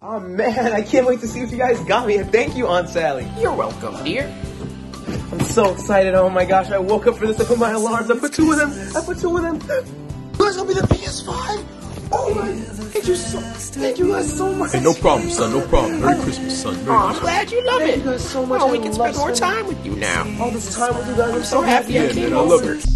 Oh man, I can't wait to see what you guys got me, thank you, Aunt Sally. You're welcome, dear. I'm so excited. Oh my gosh, I woke up for this. I put my alarms. I put two of them. I put two of them. You guys got me the PS5. Oh my! Thank you so. Thank you guys so much. Hey, no problem, son. No problem. Merry Christmas, son. Merry Oh, I'm glad you love Thank it. you guys so much. Oh, we can spend more time with you now. All this time with you guys. I'm so happy I Yeah, came man, I love it.